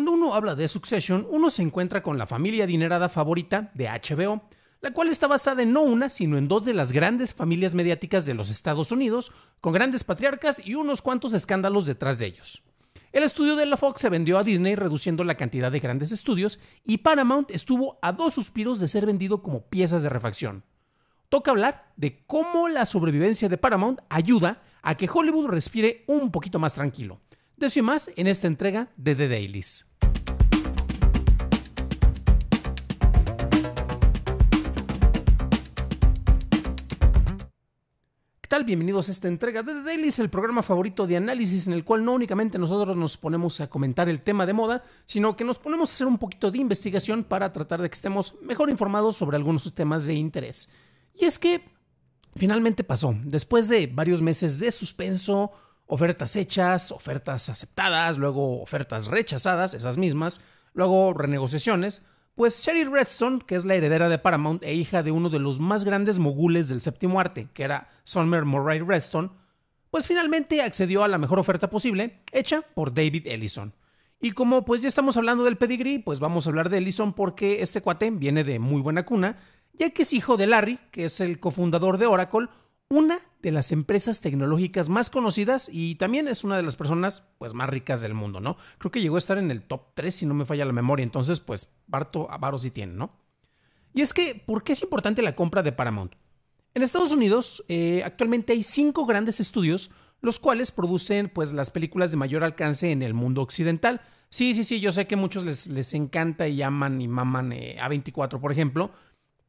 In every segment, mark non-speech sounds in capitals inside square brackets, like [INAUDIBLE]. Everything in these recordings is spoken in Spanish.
Cuando uno habla de Succession, uno se encuentra con la familia adinerada favorita de HBO, la cual está basada en no una, sino en dos de las grandes familias mediáticas de los Estados Unidos, con grandes patriarcas y unos cuantos escándalos detrás de ellos. El estudio de la Fox se vendió a Disney reduciendo la cantidad de grandes estudios y Paramount estuvo a dos suspiros de ser vendido como piezas de refacción. Toca hablar de cómo la sobrevivencia de Paramount ayuda a que Hollywood respire un poquito más tranquilo. De eso y más en esta entrega de The Dailies. Tal? Bienvenidos a esta entrega de The Dailies, el programa favorito de análisis en el cual no únicamente nosotros nos ponemos a comentar el tema de moda, sino que nos ponemos a hacer un poquito de investigación para tratar de que estemos mejor informados sobre algunos temas de interés. Y es que finalmente pasó, después de varios meses de suspenso, ofertas hechas, ofertas aceptadas, luego ofertas rechazadas, esas mismas, luego renegociaciones, pues Sherry Redstone, que es la heredera de Paramount e hija de uno de los más grandes mogules del séptimo arte, que era Summer Murray Redstone, pues finalmente accedió a la mejor oferta posible, hecha por David Ellison. Y como pues ya estamos hablando del pedigree, pues vamos a hablar de Ellison porque este cuate viene de muy buena cuna, ya que es hijo de Larry, que es el cofundador de Oracle, una de las empresas tecnológicas más conocidas y también es una de las personas pues más ricas del mundo, ¿no? Creo que llegó a estar en el top 3 si no me falla la memoria, entonces pues Barto Avaro sí tiene, ¿no? Y es que, ¿por qué es importante la compra de Paramount? En Estados Unidos eh, actualmente hay cinco grandes estudios los cuales producen pues las películas de mayor alcance en el mundo occidental. Sí, sí, sí, yo sé que muchos les, les encanta y aman y maman eh, A24, por ejemplo,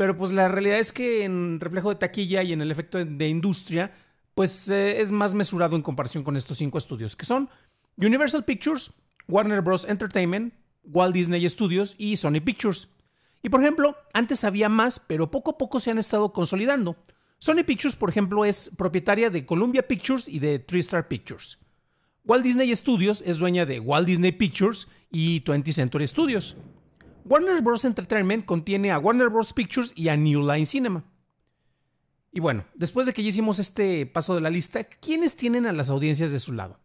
pero pues la realidad es que en reflejo de taquilla y en el efecto de industria, pues eh, es más mesurado en comparación con estos cinco estudios, que son Universal Pictures, Warner Bros. Entertainment, Walt Disney Studios y Sony Pictures. Y por ejemplo, antes había más, pero poco a poco se han estado consolidando. Sony Pictures, por ejemplo, es propietaria de Columbia Pictures y de TriStar Pictures. Walt Disney Studios es dueña de Walt Disney Pictures y 20th Century Studios. Warner Bros. Entertainment contiene a Warner Bros. Pictures y a New Line Cinema. Y bueno, después de que ya hicimos este paso de la lista, ¿quiénes tienen a las audiencias de su lado?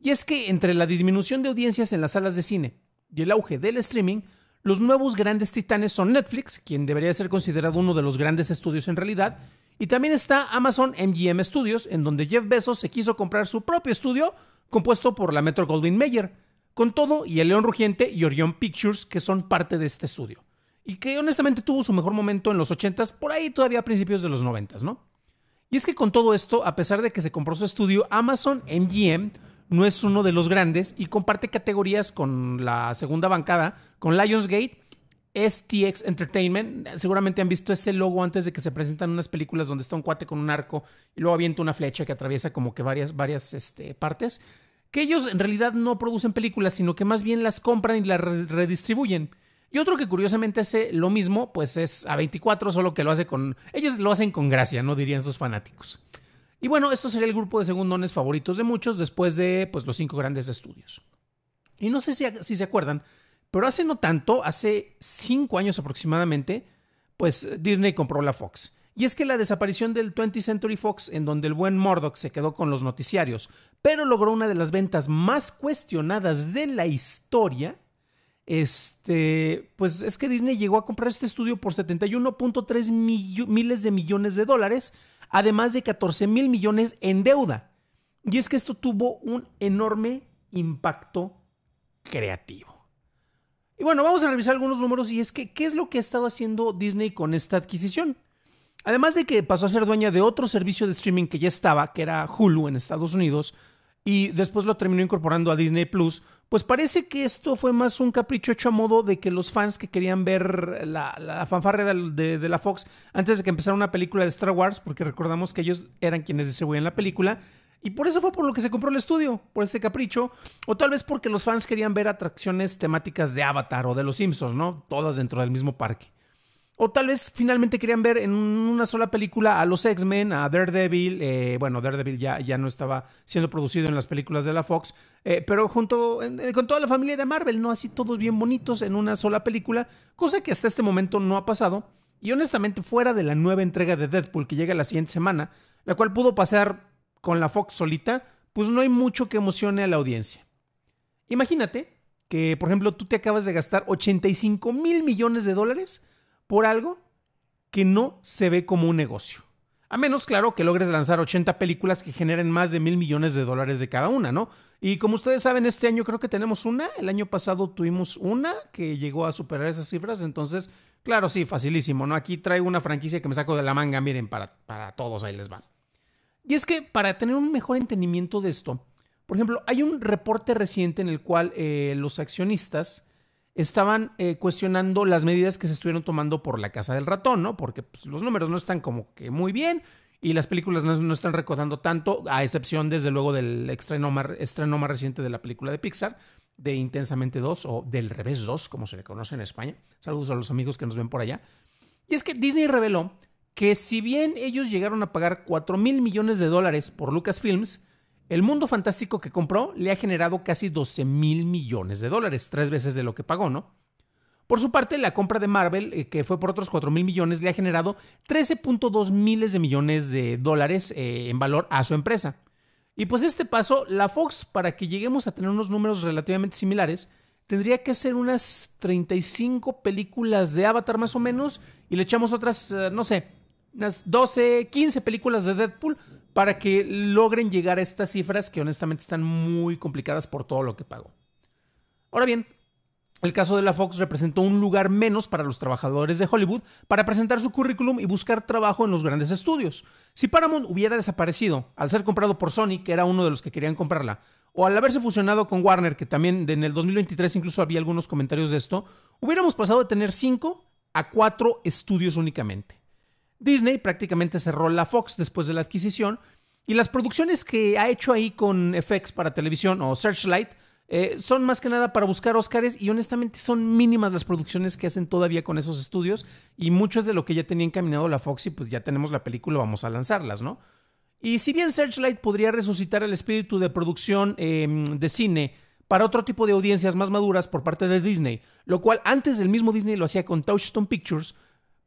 Y es que entre la disminución de audiencias en las salas de cine y el auge del streaming, los nuevos grandes titanes son Netflix, quien debería ser considerado uno de los grandes estudios en realidad, y también está Amazon MGM Studios, en donde Jeff Bezos se quiso comprar su propio estudio compuesto por la Metro Goldwyn Mayer, con todo y el León Rugiente y Orion Pictures, que son parte de este estudio. Y que honestamente tuvo su mejor momento en los 80s, por ahí todavía a principios de los 90s, ¿no? Y es que con todo esto, a pesar de que se compró su estudio, Amazon MGM no es uno de los grandes y comparte categorías con la segunda bancada, con Lionsgate, STX Entertainment. Seguramente han visto ese logo antes de que se presentan unas películas donde está un cuate con un arco y luego avienta una flecha que atraviesa como que varias, varias este, partes que ellos en realidad no producen películas, sino que más bien las compran y las redistribuyen. Y otro que curiosamente hace lo mismo, pues es A24, solo que lo hace con... Ellos lo hacen con gracia, no dirían sus fanáticos. Y bueno, esto sería el grupo de segundones favoritos de muchos después de pues, los cinco grandes estudios. Y no sé si, si se acuerdan, pero hace no tanto, hace cinco años aproximadamente, pues Disney compró la Fox. Y es que la desaparición del 20th Century Fox, en donde el buen Murdoch se quedó con los noticiarios, pero logró una de las ventas más cuestionadas de la historia, este, pues es que Disney llegó a comprar este estudio por 71.3 miles de millones de dólares, además de 14 mil millones en deuda. Y es que esto tuvo un enorme impacto creativo. Y bueno, vamos a revisar algunos números y es que, ¿qué es lo que ha estado haciendo Disney con esta adquisición? Además de que pasó a ser dueña de otro servicio de streaming que ya estaba, que era Hulu en Estados Unidos, y después lo terminó incorporando a Disney Plus, pues parece que esto fue más un capricho hecho a modo de que los fans que querían ver la, fanfarria de, de, la Fox antes de que empezara una película de Star Wars, porque recordamos que ellos eran quienes distribuían la película, y por eso fue por lo que se compró el estudio, por este capricho, o tal vez porque los fans querían ver atracciones temáticas de Avatar o de los Simpsons, ¿no? Todas dentro del mismo parque. O tal vez finalmente querían ver en una sola película a los X-Men, a Daredevil. Eh, bueno, Daredevil ya, ya no estaba siendo producido en las películas de la Fox, eh, pero junto eh, con toda la familia de Marvel, ¿no? Así todos bien bonitos en una sola película, cosa que hasta este momento no ha pasado. Y honestamente, fuera de la nueva entrega de Deadpool que llega la siguiente semana, la cual pudo pasar con la Fox solita, pues no hay mucho que emocione a la audiencia. Imagínate que, por ejemplo, tú te acabas de gastar 85 mil millones de dólares por algo que no se ve como un negocio. A menos, claro, que logres lanzar 80 películas que generen más de mil millones de dólares de cada una, ¿no? Y como ustedes saben, este año creo que tenemos una. El año pasado tuvimos una que llegó a superar esas cifras. Entonces, claro, sí, facilísimo, ¿no? Aquí traigo una franquicia que me saco de la manga, miren, para, para todos ahí les va. Y es que para tener un mejor entendimiento de esto, por ejemplo, hay un reporte reciente en el cual eh, los accionistas estaban eh, cuestionando las medidas que se estuvieron tomando por la Casa del Ratón, ¿no? Porque pues, los números no están como que muy bien y las películas no, están recordando tanto, a excepción desde luego del estreno más, estreno más reciente de la película de Pixar, de Intensamente 2 o del Revés 2, como se le conoce en España. Saludos a los amigos que nos ven por allá. Y es que Disney reveló que si bien ellos llegaron a pagar 4 mil millones de dólares por Lucasfilms, el mundo fantástico que compró le ha generado casi 12 mil millones de dólares, tres veces de lo que pagó, ¿no? Por su parte, la compra de Marvel, eh, que fue por otros 4 mil millones, le ha generado 13.2 miles de millones de dólares eh, en valor a su empresa. Y pues este paso, la Fox, para que lleguemos a tener unos números relativamente similares, tendría que ser unas 35 películas de Avatar más o menos, y le echamos otras, eh, no sé, unas 12, 15 películas de Deadpool para que logren llegar a estas cifras que honestamente están muy complicadas por todo lo que pagó. Ahora bien, el caso de la Fox representó un lugar menos para los trabajadores de Hollywood para presentar su currículum y buscar trabajo en los grandes estudios. Si Paramount hubiera desaparecido al ser comprado por Sony, que era uno de los que querían comprarla, o al haberse fusionado con Warner, que también en el 2023 incluso había algunos comentarios de esto, hubiéramos pasado de tener 5 a 4 estudios únicamente. Disney prácticamente cerró la Fox después de la adquisición y las producciones que ha hecho ahí con FX para televisión o Searchlight eh, son más que nada para buscar Oscars y honestamente son mínimas las producciones que hacen todavía con esos estudios y mucho es de lo que ya tenía encaminado la Fox y pues ya tenemos la película, vamos a lanzarlas, ¿no? Y si bien Searchlight podría resucitar el espíritu de producción em, de cine para otro tipo de audiencias más maduras por parte de Disney, lo cual antes del mismo Disney lo hacía con Touchstone Pictures,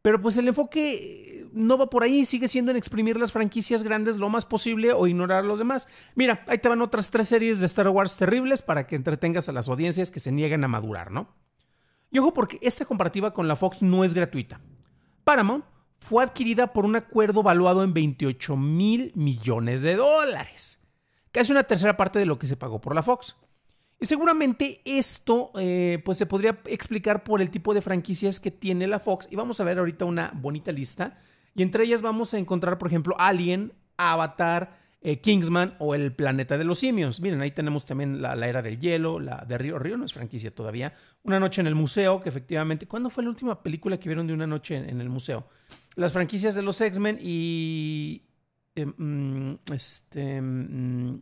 pero pues el enfoque no va por ahí, sigue siendo en exprimir las franquicias grandes lo más posible o ignorar a los demás. Mira, ahí te van otras tres series de Star Wars terribles para que entretengas a las audiencias que se niegan a madurar, ¿no? Y ojo porque esta comparativa con la Fox no es gratuita. Paramount fue adquirida por un acuerdo valuado en 28 mil millones de dólares, casi una tercera parte de lo que se pagó por la Fox. Y seguramente esto eh, pues se podría explicar por el tipo de franquicias que tiene la Fox. Y vamos a ver ahorita una bonita lista. Y entre ellas vamos a encontrar, por ejemplo, Alien, Avatar, eh, Kingsman o El Planeta de los Simios. Miren, ahí tenemos también la, Era del Hielo, la de Río. Río no es franquicia todavía. Una Noche en el Museo, que efectivamente... ¿Cuándo fue la última película que vieron de Una Noche en, el Museo? Las franquicias de los X-Men y... Eh, mm, este... Mm,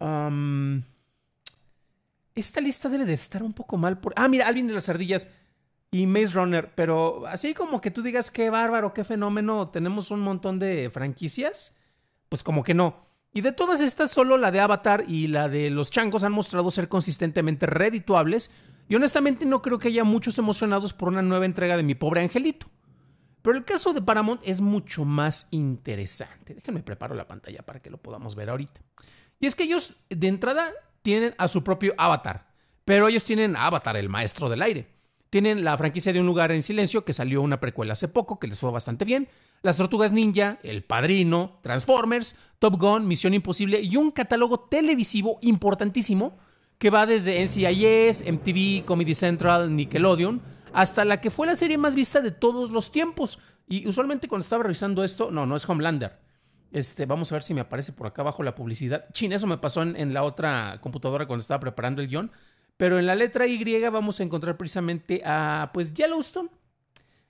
um, esta lista debe de estar un poco mal por... Ah, mira, Alvin de las Ardillas y Maze Runner, pero así como que tú digas qué bárbaro, qué fenómeno, tenemos un montón de franquicias, pues como que no. Y de todas estas, solo la de Avatar y la de los changos han mostrado ser consistentemente redituables, y honestamente no creo que haya muchos emocionados por una nueva entrega de mi pobre angelito. Pero el caso de Paramount es mucho más interesante. Déjenme preparo la pantalla para que lo podamos ver ahorita. Y es que ellos, de entrada, tienen a su propio Avatar, pero ellos tienen Avatar, el maestro del aire. Tienen la franquicia de Un lugar en silencio, que salió una precuela hace poco, que les fue bastante bien. Las Tortugas Ninja, El Padrino, Transformers, Top Gun, Misión Imposible y un catálogo televisivo importantísimo que va desde NCIS, MTV, Comedy Central, Nickelodeon, hasta la que fue la serie más vista de todos los tiempos. Y usualmente cuando estaba revisando esto, no, no es Homelander. Este, vamos a ver si me aparece por acá abajo la publicidad. Chin, eso me pasó en, la otra computadora cuando estaba preparando el guion. Pero en la letra Y vamos a encontrar precisamente a, pues, Yellowstone.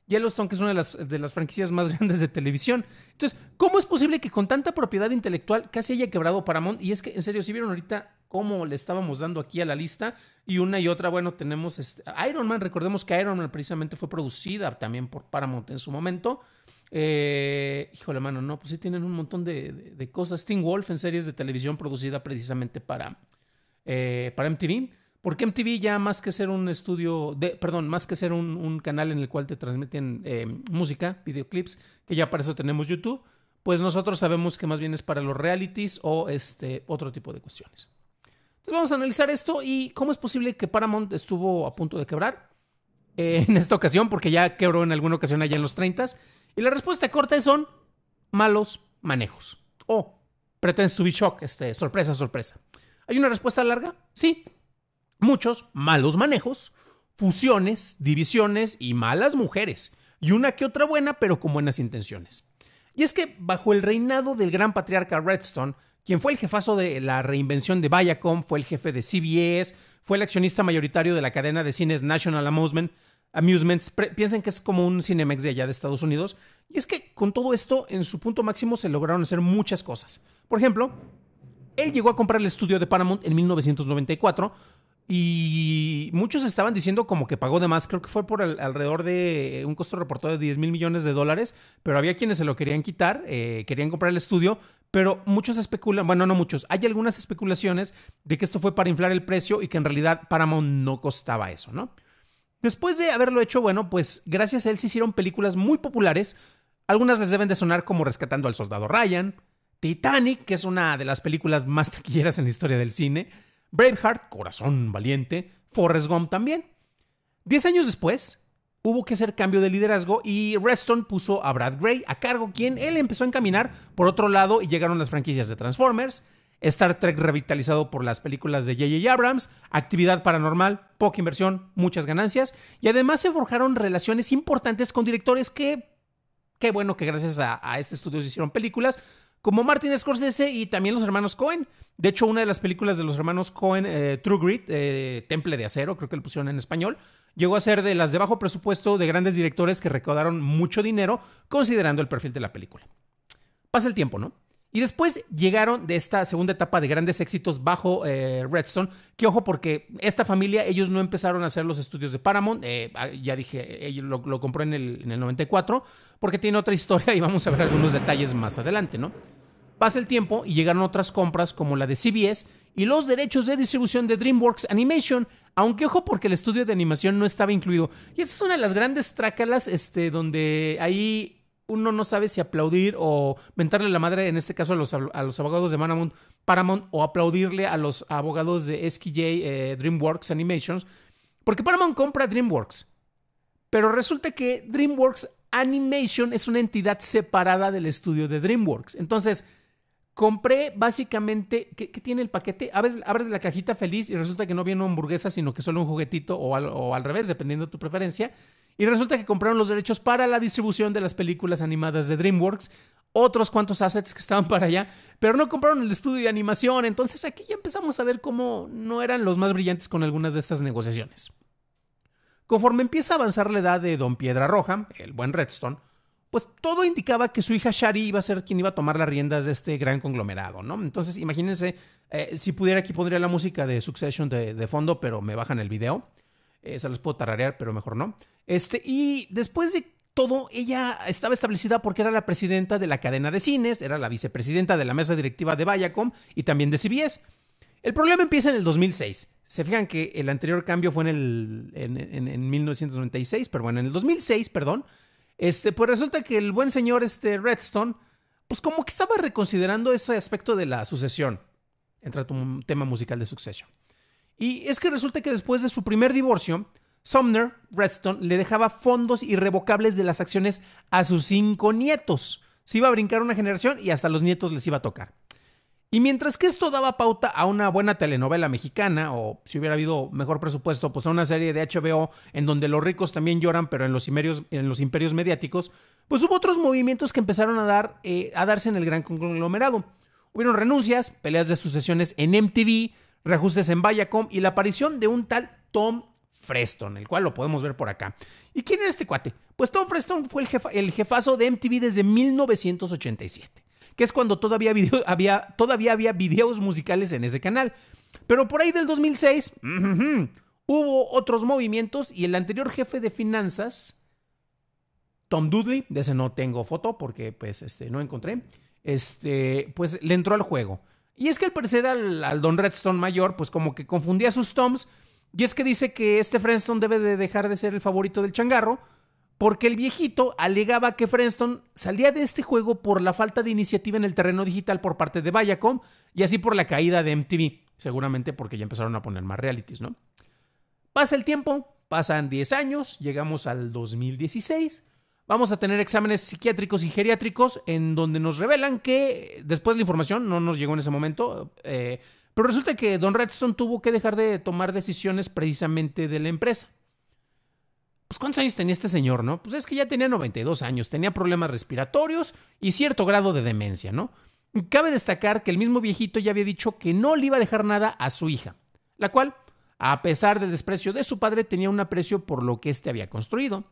Yellowstone, que es una de las, de las, franquicias más [LAUGHS] grandes de televisión. Entonces, ¿cómo es posible que con tanta propiedad intelectual casi haya quebrado Paramount? Y es que, en serio, si vieron ahorita cómo le estábamos dando aquí a la lista, y una y otra, bueno, tenemos este, Iron Man. Recordemos que Iron Man precisamente fue producida también por Paramount en su momento. Eh, híjole, mano, no, pues sí tienen un montón de, cosas. Teen Wolf en series de televisión producida precisamente para, eh, para MTV. Porque MTV ya más que ser un estudio, de, perdón, más que ser un, canal en el cual te transmiten eh, música, videoclips, que ya para eso tenemos YouTube, pues nosotros sabemos que más bien es para los realities o este otro tipo de cuestiones. Entonces vamos a analizar esto y cómo es posible que Paramount estuvo a punto de quebrar eh, en esta ocasión, porque ya quebró en alguna ocasión allá en los 30 Y la respuesta corta son malos manejos. O pretends to be shock, este, sorpresa, sorpresa. ¿Hay una respuesta larga? Sí. Muchos malos manejos, fusiones, divisiones y malas mujeres. Y una que otra buena, pero con buenas intenciones. Y es que bajo el reinado del gran patriarca Redstone, quien fue el jefazo de la reinvención de Viacom, fue el jefe de CBS, fue el accionista mayoritario de la cadena de cines National Amusement, Amusements, piensen que es como un Cinemex de allá de Estados Unidos. Y es que con todo esto, en su punto máximo se lograron hacer muchas cosas. Por ejemplo, él llegó a comprar el estudio de Paramount en 1994 y muchos estaban diciendo como que pagó de más. Creo que fue por alrededor de un costo reportado de 10 mil millones de dólares, pero había quienes se lo querían quitar, eh, querían comprar el estudio, pero muchos especulan, bueno, no muchos, hay algunas especulaciones de que esto fue para inflar el precio y que en realidad Paramount no costaba eso, ¿no? Después de haberlo hecho, bueno, pues gracias a él se hicieron películas muy populares. Algunas les deben de sonar como Rescatando al Soldado Ryan, Titanic, que es una de las películas más [LAUGHS] taquilleras en la historia del cine, Braveheart, Corazón Valiente, Forrest Gump también. Diez años después, hubo que hacer cambio de liderazgo y Reston puso a Brad Gray a cargo, quien él empezó a encaminar por otro lado y llegaron las franquicias de Transformers, Star Trek revitalizado por las películas de J.J. Abrams, actividad paranormal, poca inversión, muchas ganancias, y además se forjaron relaciones importantes con directores que, qué bueno que gracias a, este estudio se hicieron películas, como Martin Scorsese y también los hermanos Cohen. De hecho, una de las películas de los hermanos Cohen, eh, True Grit, eh, Temple de Acero, creo que lo pusieron en español, llegó a ser de las de bajo presupuesto de grandes directores que recaudaron mucho dinero considerando el perfil de la película. Pasa el tiempo, ¿no? Y después llegaron de esta segunda etapa de grandes éxitos bajo eh, Redstone, que ojo porque esta familia, ellos no empezaron a hacer los estudios de Paramount, eh, ah, ya dije, ellos lo, compró en el, en el 94, porque tiene otra historia [LAUGHS] y vamos a ver algunos detalles más adelante, ¿no? Pasa el tiempo y llegaron otras compras como la de CBS y los derechos de distribución de DreamWorks Animation, aunque ojo porque el estudio de animación no estaba incluido. Y esta es una de las grandes trácalas este, donde ahí uno no sabe si aplaudir o mentarle la madre, en este caso a los, a los abogados de Paramount, Paramount, o aplaudirle a los abogados de SKJ eh, DreamWorks Animations, porque Paramount compra DreamWorks. Pero resulta que DreamWorks Animation es una entidad separada del estudio de DreamWorks. Entonces, compré básicamente, ¿qué, tiene el paquete? Abres, la cajita feliz y resulta que no viene una hamburguesa, sino que solo un juguetito o o al revés, dependiendo de tu preferencia. Y resulta que compraron los derechos para la distribución de las películas animadas de DreamWorks, otros cuantos assets que estaban para allá, pero no compraron el estudio de animación. Entonces aquí ya empezamos a ver cómo no eran los más brillantes con algunas de estas negociaciones. Conforme empieza a avanzar la edad de Don Piedra Roja, el buen Redstone, pues todo indicaba que su hija Shari iba a ser quien iba a tomar las riendas de este gran conglomerado, ¿no? Entonces, imagínense, eh, si pudiera aquí pondría la música de Succession de, de fondo, pero me bajan el video. Eh, se los puedo tararear, pero mejor no. Este, y después de todo, ella estaba establecida porque era la presidenta de la cadena de cines, era la vicepresidenta de la mesa directiva de Viacom y también de CBS. El problema empieza en el 2006. Se fijan que el anterior cambio fue en, el, en, 1996, pero bueno, en el 2006, perdón. Este, pues resulta que el buen señor este, Redstone, pues como que estaba reconsiderando ese aspecto de la sucesión. Entra tu tema musical de Succession. Y es que resulta que después de su primer divorcio, Sumner Redstone le dejaba fondos irrevocables de las acciones a sus cinco nietos. Se iba a brincar una generación y hasta los nietos les iba a tocar. Y mientras que esto daba pauta a una buena telenovela mexicana, o si hubiera habido mejor presupuesto, pues a una serie de HBO en donde los ricos también lloran, pero en los imperios, en los imperios mediáticos, pues hubo otros movimientos que empezaron a, dar, eh, a darse en el gran conglomerado. Hubieron renuncias, peleas de sucesiones en MTV, reajustes en Viacom y la aparición de un tal Tom Freston, el cual lo podemos ver por acá. ¿Y quién era este cuate? Pues Tom Freston fue el, el jefazo de MTV desde 1987, que es cuando todavía, había, todavía había videos musicales en ese canal. Pero por ahí del 2006 hubo otros movimientos y el anterior jefe de finanzas, Tom Dudley, de ese no tengo foto porque pues este, no encontré, este, pues le entró al juego. Y es que al parecer al, Don Redstone mayor, pues como que confundía sus toms. Y es que dice que este Friendstone debe de dejar de ser el favorito del changarro, porque el viejito alegaba que Friendstone salía de este juego por la falta de iniciativa en el terreno digital por parte de Viacom y así por la caída de MTV. seguramente porque ya empezaron a poner más realities, ¿no? Pasa el tiempo, pasan 10 años, llegamos al 2016, vamos a tener exámenes psiquiátricos y geriátricos en donde nos revelan que, después la información no nos llegó en ese momento, eh, pero resulta que Don Redstone tuvo que dejar de tomar decisiones precisamente de la empresa. Pues ¿cuántos años tenía este señor, no? Pues es que ya tenía 92 años, tenía problemas respiratorios y cierto grado de demencia, ¿no? Cabe destacar que el mismo viejito ya había dicho que no le iba a dejar nada a su hija, la cual, a pesar del desprecio de su padre, tenía un aprecio por lo que éste había construido.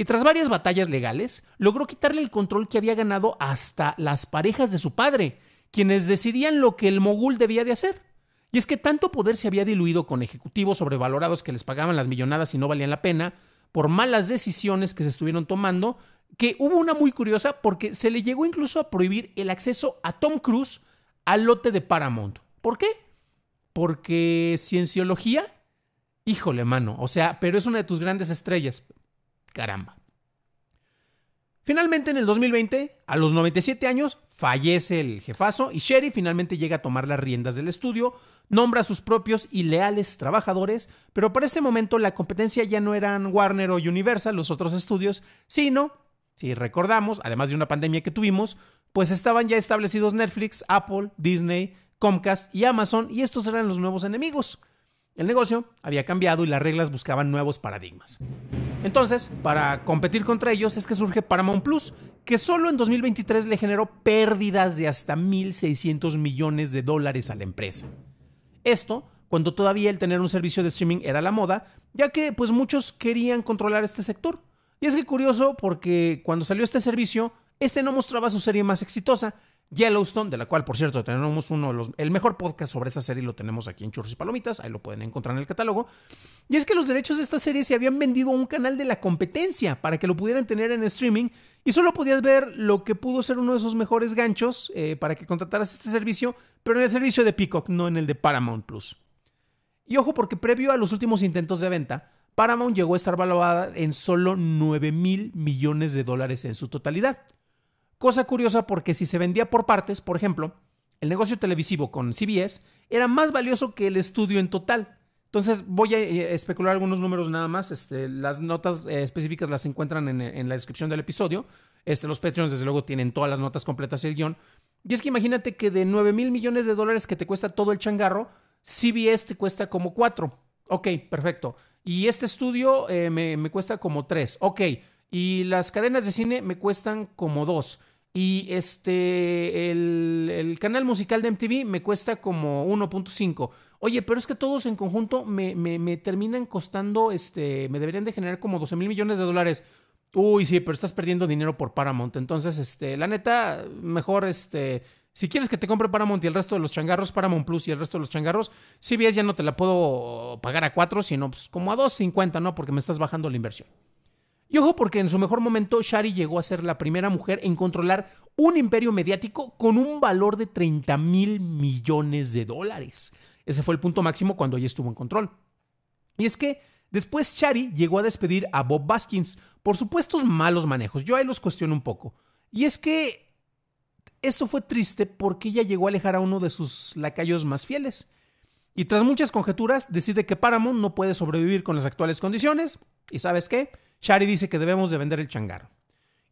Y tras varias batallas legales, logró quitarle el control que había ganado hasta las parejas de su padre, quienes decidían lo que el mogul debía de hacer. Y es que tanto poder se había diluido con ejecutivos sobrevalorados que les pagaban las millonadas y no valían la pena, por malas decisiones que se estuvieron tomando, que hubo una muy curiosa porque se le llegó incluso a prohibir el acceso a Tom Cruise al lote de Paramount. ¿Por qué? Porque cienciología, híjole mano, o sea, pero es una de tus grandes estrellas. Caramba. Finalmente, en el 2020, a los 97 años, fallece el jefazo y Sherry finalmente llega a tomar las riendas del estudio, nombra a sus propios y leales trabajadores, pero para ese momento la competencia ya no eran Warner o Universal, los otros estudios, sino, si recordamos, además de una pandemia que tuvimos, pues estaban ya establecidos Netflix, Apple, Disney, Comcast y Amazon, y estos eran los nuevos enemigos. El negocio había cambiado y las reglas buscaban nuevos paradigmas. Entonces, para competir contra ellos es que surge Paramount Plus, que solo en 2023 le generó pérdidas de hasta 1.600 millones de dólares a la empresa. Esto cuando todavía el tener un servicio de streaming era la moda, ya que pues muchos querían controlar este sector. Y es que curioso porque cuando salió este servicio, este no mostraba su serie más exitosa, Yellowstone, de la cual, por cierto, tenemos uno de los. El mejor podcast sobre esa serie lo tenemos aquí en Churros y Palomitas, ahí lo pueden encontrar en el catálogo. Y es que los derechos de esta serie se habían vendido a un canal de la competencia para que lo pudieran tener en streaming y solo podías ver lo que pudo ser uno de esos mejores ganchos eh, para que contrataras este servicio, pero en el servicio de Peacock, no en el de Paramount Plus. Y ojo, porque previo a los últimos intentos de venta, Paramount llegó a estar valorada en solo 9 mil millones de dólares en su totalidad. Cosa curiosa porque si se vendía por partes, por ejemplo, el negocio televisivo con CBS era más valioso que el estudio en total. Entonces voy a eh, especular algunos números nada más. Este, las notas eh, específicas las encuentran en, la descripción del episodio. Este, los Patreons desde luego tienen todas las notas completas y el guion. Y es que imagínate que de 9 mil millones de dólares que te cuesta todo el changarro, CBS te cuesta como 4. Ok, perfecto. Y este estudio eh, me, me, cuesta como 3. Ok. Y las cadenas de cine me cuestan como 2. Y este, el, canal musical de MTV me cuesta como 1.5. Oye, pero es que todos en conjunto me, me, terminan costando, este, me deberían de generar como 12 mil millones de dólares. Uy, sí, pero estás perdiendo dinero por Paramount. Entonces, este, la neta, mejor, este, si quieres que te compre Paramount y el resto de los changarros, Paramount Plus y el resto de los changarros, CBS ya no te la puedo pagar a 4, sino pues, como a 2.50, ¿no? Porque me estás bajando la inversión. Y ojo porque en su mejor momento Shari llegó a ser la primera mujer en controlar un imperio mediático con un valor de 30 mil millones de dólares. Ese fue el punto máximo cuando ella estuvo en control. Y es que después Shari llegó a despedir a Bob Baskins por supuestos malos manejos. Yo ahí los cuestiono un poco. Y es que esto fue triste porque ella llegó a alejar a uno de sus lacayos más fieles. Y tras muchas conjeturas, decide que Paramount no puede sobrevivir con las actuales condiciones. ¿Y sabes qué? Shari dice que debemos de vender el changarro.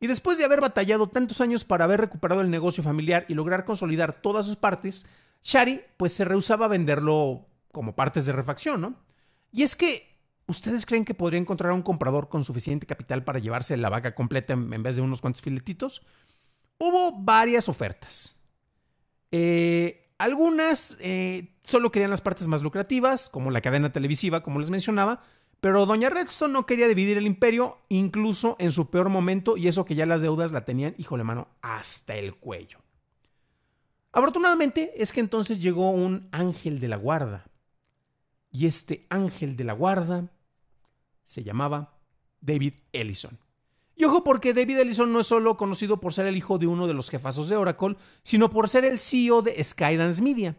Y después de haber batallado tantos años para haber recuperado el negocio familiar y lograr consolidar todas sus partes, Shari pues se rehusaba a venderlo como partes de refacción, ¿no? Y es que, ¿ustedes creen que podría encontrar a un comprador con suficiente capital para llevarse la vaca completa en vez de unos cuantos filetitos? Hubo varias ofertas. Eh, algunas eh, solo querían las partes más lucrativas, como la cadena televisiva, como les mencionaba, pero doña Redstone no quería dividir el imperio, incluso en su peor momento, y eso que ya las deudas la tenían, híjole mano, hasta el cuello. Afortunadamente es que entonces llegó un ángel de la guarda. Y este ángel de la guarda se llamaba David Ellison. Y ojo porque David Ellison no es solo conocido por ser el hijo de uno de los jefazos de Oracle, sino por ser el CEO de Skydance Media.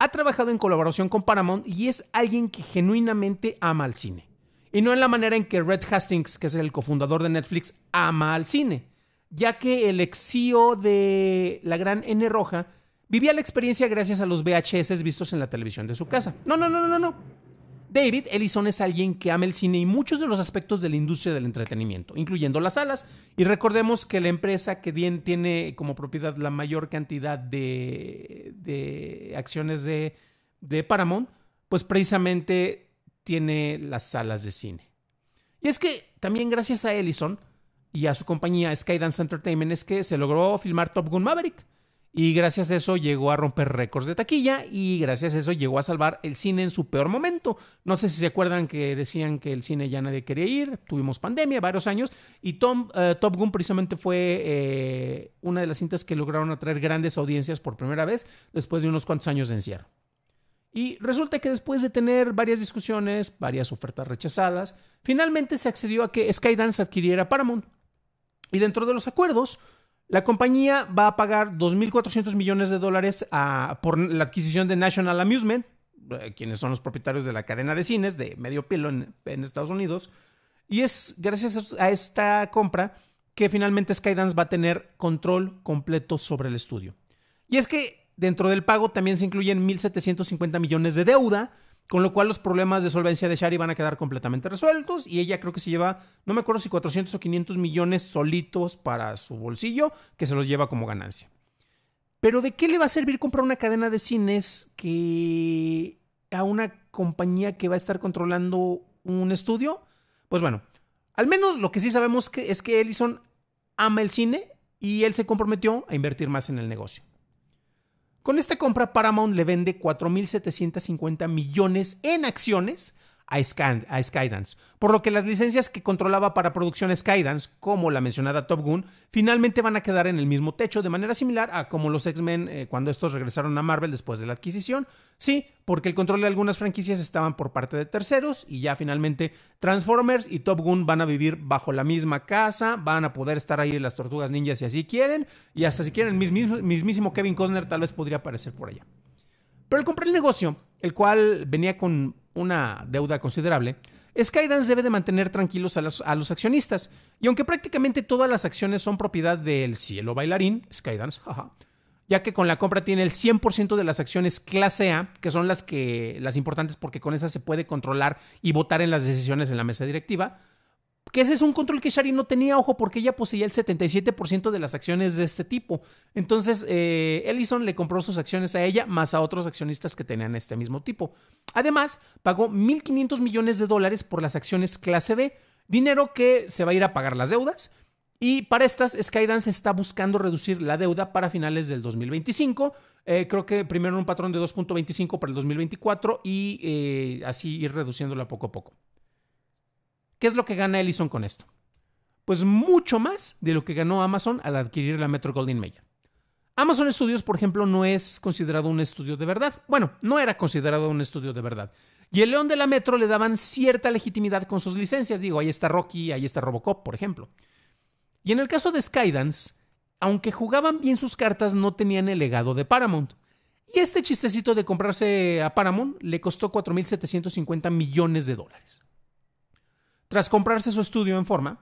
Ha trabajado en colaboración con Paramount y es alguien que genuinamente ama al cine. Y no en la manera en que Red Hastings, que es el cofundador de Netflix, ama al cine, ya que el ex CEO de la gran N Roja vivía la experiencia gracias a los VHS vistos en la televisión de su casa. No, no, no, no, no. David Ellison es alguien que ama el cine y muchos de los aspectos de la industria del entretenimiento, incluyendo las salas. Y recordemos que la empresa que tiene como propiedad la mayor cantidad de, acciones de, de Paramount, pues precisamente tiene las salas de cine. Y es que también gracias a Ellison y a su compañía Skydance Entertainment es que se logró filmar Top Gun Maverick. Y gracias a eso llegó a romper récords de taquilla y gracias a eso llegó a salvar el cine en su peor momento. No sé si se acuerdan que decían que el cine ya nadie quería ir, tuvimos pandemia varios años y Tom, eh, Top Gun precisamente fue eh, una de las cintas que lograron atraer grandes audiencias por primera vez después de unos cuantos años de encierro. Y resulta que después de tener varias discusiones, varias ofertas rechazadas, finalmente se accedió a que Skydance adquiriera Paramount. Y dentro de los acuerdos, la compañía va a pagar 2.400 millones de dólares por la adquisición de National Amusement, eh, quienes son los propietarios de la cadena de cines de medio pelo en, Estados Unidos. Y es gracias a esta compra que finalmente Skydance va a tener control completo sobre el estudio. Y es que dentro del pago también se incluyen 1.750 millones de deuda con lo cual los problemas de solvencia de Shari van a quedar completamente resueltos y ella creo que se lleva, no me acuerdo si 400 o 500 millones solitos para su bolsillo, que se los lleva como ganancia. Pero ¿de qué le va a servir comprar una cadena de cines que a una compañía que va a estar controlando un estudio? Pues bueno, al menos lo que sí sabemos que es que Ellison ama el cine y él se comprometió a invertir más en el negocio. Con esta compra, Paramount le vende 4.750 millones en acciones a, Skydance, por lo que las licencias que controlaba para producción Skydance, como la mencionada Top Gun, finalmente van a quedar en el mismo techo de manera similar a como los X-Men eh, cuando estos regresaron a Marvel después de la adquisición. Sí, porque el control de algunas franquicias estaban por parte de terceros y ya finalmente Transformers y Top Gun van a vivir bajo la misma casa, van a poder estar ahí las tortugas ninjas si así quieren y hasta si quieren el mismísimo Kevin Costner tal vez podría aparecer por allá. Pero al comprar el negocio, el cual venía con una deuda considerable, Skydance debe de mantener tranquilos a los, accionistas. Y aunque prácticamente todas las acciones son propiedad del cielo bailarín, Skydance, ya que con la compra tiene el 100% de las acciones clase A, que son las, que, las importantes porque con esas se puede controlar y votar en las decisiones en la mesa directiva, que ese es un control que Shari no tenía, ojo, porque ella poseía el 77% de las acciones de este tipo. Entonces, eh, Ellison le compró sus acciones a ella, más a otros accionistas que tenían este mismo tipo. Además, pagó 1.500 millones de dólares por las acciones clase B, dinero que se va a ir a pagar las deudas. Y para estas, Skydance está buscando reducir la deuda para finales del 2025. Eh, creo que primero en un patrón de 2.25 para el 2024 y eh, así ir reduciéndola poco a poco. ¿Qué es lo que gana Ellison con esto? Pues mucho más de lo que ganó Amazon al adquirir la Metro Goldwyn Mayer. Amazon Studios, por ejemplo, no es considerado un estudio de verdad. Bueno, no era considerado un estudio de verdad. Y el León de la Metro le daban cierta legitimidad con sus licencias. Digo, ahí está Rocky, ahí está Robocop, por ejemplo. Y en el caso de Skydance, aunque jugaban bien sus cartas, no tenían el legado de Paramount. Y este chistecito de comprarse a Paramount le costó 4.750 millones de dólares. Tras comprarse su estudio en forma,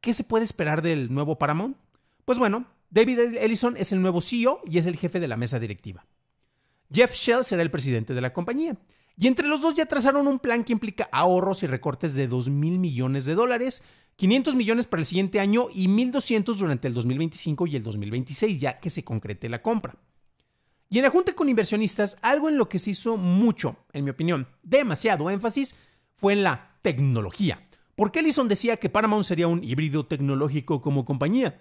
¿qué se puede esperar del nuevo Paramount? Pues bueno, David Ellison es el nuevo CEO y es el jefe de la mesa directiva. Jeff Shell será el presidente de la compañía. Y entre los dos ya trazaron un plan que implica ahorros y recortes de 2 mil millones de dólares, 500 millones para el siguiente año y 1.200 durante el 2025 y el 2026, ya que se concrete la compra. Y en la junta con inversionistas, algo en lo que se hizo mucho, en mi opinión, demasiado énfasis, fue en la tecnología. ¿Por qué Ellison decía que Paramount sería un híbrido tecnológico como compañía?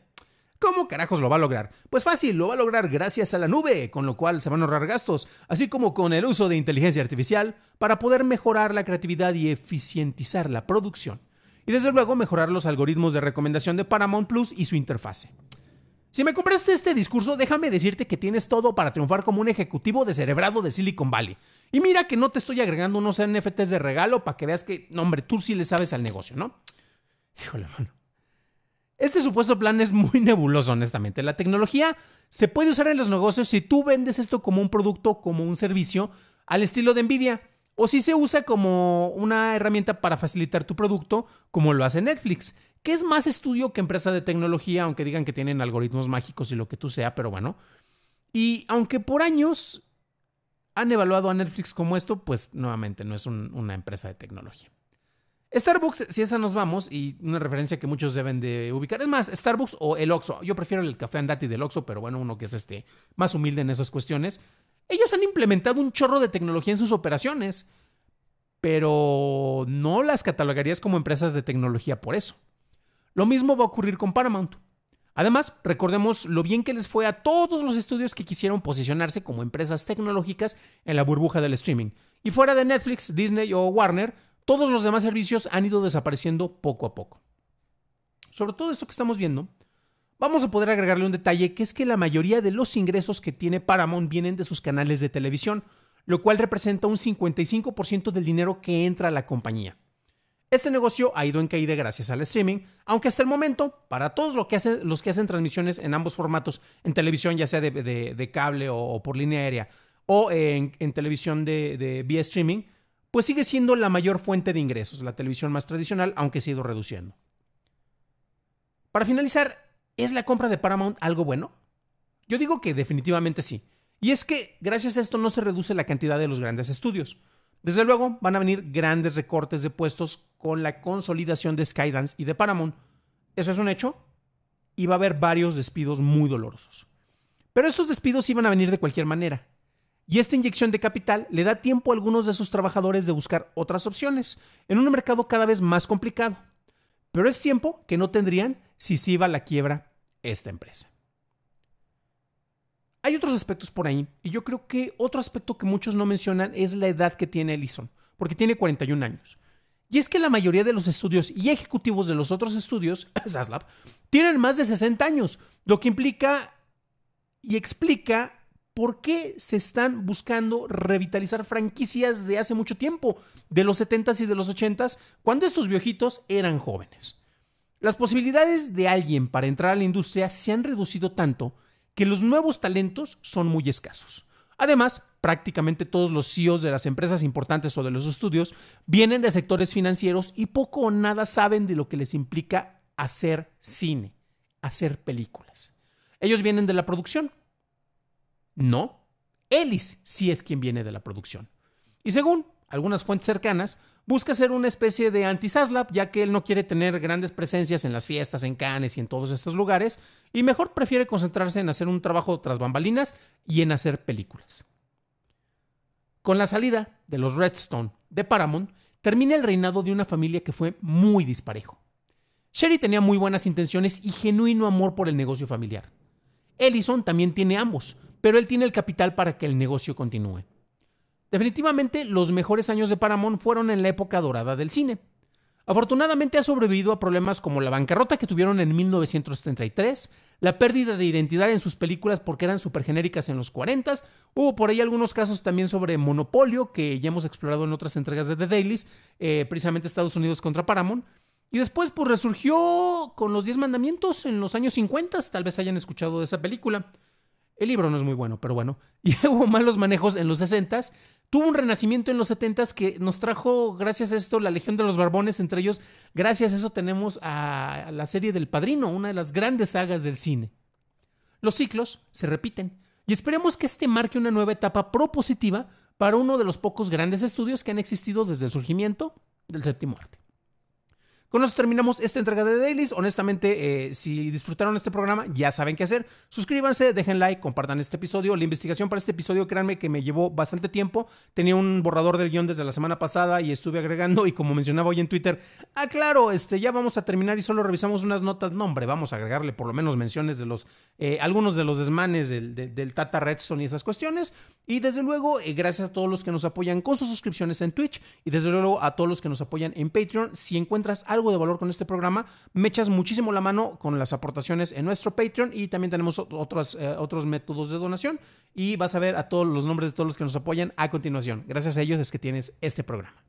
¿Cómo carajos lo va a lograr? Pues fácil, lo va a lograr gracias a la nube, con lo cual se van a ahorrar gastos, así como con el uso de inteligencia artificial para poder mejorar la creatividad y eficientizar la producción. Y desde luego mejorar los algoritmos de recomendación de Paramount Plus y su interfase. Si me compraste este discurso, déjame decirte que tienes todo para triunfar como un ejecutivo descerebrado de Silicon Valley. Y mira que no te estoy agregando unos NFTs de regalo para que veas que, no, hombre, tú sí le sabes al negocio, ¿no? Híjole, mano. Este supuesto plan es muy [LAUGHS] nebuloso, honestamente. La tecnología se puede usar en los negocios si tú vendes esto como un producto, como un servicio, al estilo de Nvidia, o si se usa como una herramienta para facilitar tu producto, como lo hace Netflix que es más estudio que empresa de tecnología, aunque digan que tienen algoritmos mágicos y lo que tú sea, pero bueno. Y aunque por años han evaluado a Netflix como esto, pues nuevamente no es una empresa de tecnología. Starbucks, si esa nos vamos, y una referencia que muchos deben de ubicar, es más, Starbucks o el Oxxo. Yo prefiero el café Andati del Oxxo, pero bueno, uno que es este más humilde en esas cuestiones. Ellos han implementado un chorro de tecnología en sus operaciones, pero no las catalogarías como empresas de tecnología por eso. Lo mismo va a ocurrir con Paramount. Además, recordemos lo bien que les fue a todos los estudios que quisieron posicionarse como empresas tecnológicas en la burbuja del streaming. Y fuera de Netflix, Disney o Warner, todos los demás servicios han ido desapareciendo poco a poco. Sobre todo esto que estamos viendo, vamos a poder agregarle un detalle que es que la mayoría de los ingresos que tiene Paramount vienen de sus canales de televisión, lo cual representa un 55% del dinero que entra a la compañía. Este negocio ha ido en caída gracias al streaming, aunque hasta el momento, para todos los que hacen, transmisiones en ambos formatos, en televisión ya sea de, cable o, por línea aérea, o en, televisión de, de, vía streaming, pues sigue siendo la mayor fuente de ingresos, la televisión más tradicional, aunque se ha ido reduciendo. Para finalizar, ¿es la compra de Paramount algo bueno? Yo digo que definitivamente sí. Y es que gracias a esto no se reduce la cantidad de los grandes estudios. Desde luego van a venir grandes recortes de puestos con la consolidación de Skydance y de Paramount. Eso es un hecho y va a haber varios despidos muy dolorosos. Pero estos despidos iban a venir de cualquier manera. Y esta inyección de capital le da tiempo a algunos de sus trabajadores de buscar otras opciones en un mercado cada vez más complicado. Pero es tiempo que no tendrían si se iba a la quiebra esta empresa. Hay otros aspectos por ahí, y yo creo que otro aspecto que muchos no mencionan es la edad que tiene Ellison, porque tiene 41 años. Y es que la mayoría de los estudios y ejecutivos de los otros estudios, [CLEARS THROAT] Zaslav, tienen más de 60 años, lo que implica y explica por qué se están buscando revitalizar franquicias de hace mucho tiempo, de los 70s y de los 80s, cuando estos viejitos eran jóvenes. Las posibilidades de alguien para entrar a la industria se han reducido tanto que los nuevos talentos son muy escasos. Además, prácticamente todos los CEOs de las empresas importantes o de los estudios vienen de sectores financieros y poco o nada saben de lo que les implica hacer cine, hacer películas. Ellos vienen de la producción. No, Ellis sí es quien viene de la producción. Y según algunas fuentes cercanas, busca ser una especie de anti-Saslap, ya que él no quiere tener grandes presencias en las fiestas, en Cannes y en todos estos lugares, y mejor prefiere concentrarse en hacer un trabajo tras bambalinas y en hacer películas. Con la salida de los Redstone de Paramount, termina el reinado de una familia que fue muy disparejo. Sherry tenía muy buenas intenciones y genuino amor por el negocio familiar. Ellison también tiene ambos, pero él tiene el capital para que el negocio continúe. Definitivamente los mejores años de Paramount fueron en la época dorada del cine. Afortunadamente ha sobrevivido a problemas como la bancarrota que tuvieron en 1933, la pérdida de identidad en sus películas porque eran genéricas en los 40, hubo por ahí algunos casos también sobre monopolio que ya hemos explorado en otras entregas de The Dailies, eh, precisamente Estados Unidos contra Paramount, y después pues resurgió con los 10 mandamientos en los años 50, tal vez hayan escuchado de esa película. El libro no es muy bueno, pero bueno. [LAUGHS] Y hubo malos manejos en los 60s tuvo un renacimiento en los 70 que nos trajo, gracias a esto, la Legión de los Barbones, entre ellos, gracias a eso tenemos a la serie del Padrino, una de las grandes sagas del cine. Los ciclos se repiten y esperemos que este marque una nueva etapa propositiva para uno de los pocos grandes estudios que han existido desde el surgimiento del séptimo arte. Con eso terminamos esta entrega de Dailies. Honestamente, eh, si disfrutaron este programa, ya saben qué hacer. Suscríbanse, dejen like, compartan este episodio. La investigación para este episodio, créanme que me llevó bastante tiempo. Tenía un borrador del guion desde la semana pasada y estuve agregando. Y como mencionaba hoy en Twitter, ah, claro, este, ya vamos a terminar y solo revisamos unas notas. No, hombre, vamos a agregarle por lo menos menciones de los, eh, algunos de los desmanes del, Tata Redstone y esas cuestiones. Y desde luego, eh, gracias a todos los que nos apoyan con sus suscripciones en Twitch y desde luego a todos los que nos apoyan en Patreon. Si encuentras de valor con este programa, me echas muchísimo la mano con las aportaciones en nuestro Patreon y también tenemos otros, eh, otros métodos de donación y vas a ver a todos los nombres de todos los que nos apoyan a continuación. Gracias a ellos es que tienes este programa.